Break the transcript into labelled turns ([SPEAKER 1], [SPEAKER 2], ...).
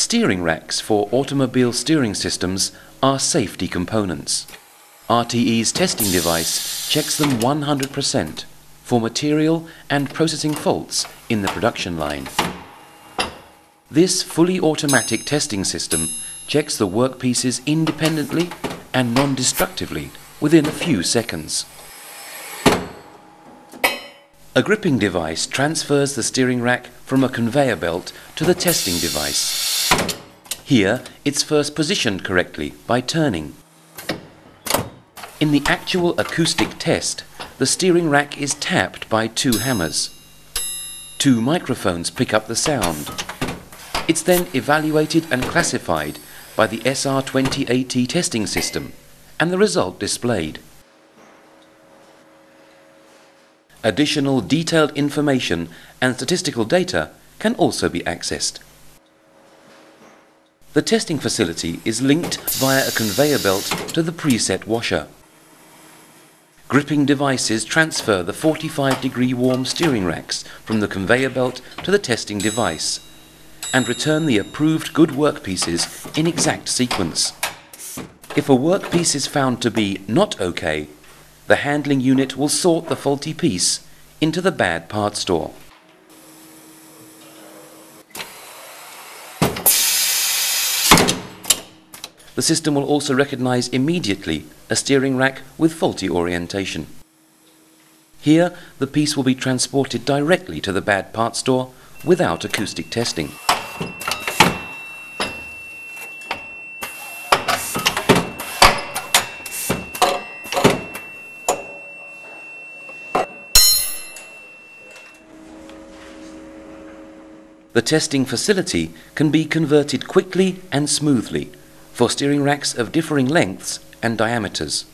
[SPEAKER 1] Steering racks for automobile steering systems are safety components. RTE's testing device checks them 100% for material and processing faults in the production line. This fully automatic testing system checks the workpieces independently and non-destructively within a few seconds. A gripping device transfers the steering rack from a conveyor belt to the testing device. Here, it's first positioned correctly by turning. In the actual acoustic test, the steering rack is tapped by two hammers. Two microphones pick up the sound. It's then evaluated and classified by the SR20AT testing system and the result displayed. Additional detailed information and statistical data can also be accessed. The testing facility is linked via a conveyor belt to the preset washer. Gripping devices transfer the 45 degree warm steering racks from the conveyor belt to the testing device and return the approved good workpieces in exact sequence. If a workpiece is found to be not okay, the handling unit will sort the faulty piece into the bad part store. The system will also recognize immediately a steering rack with faulty orientation. Here, the piece will be transported directly to the bad part store without acoustic testing. The testing facility can be converted quickly and smoothly for steering racks of differing lengths and diameters.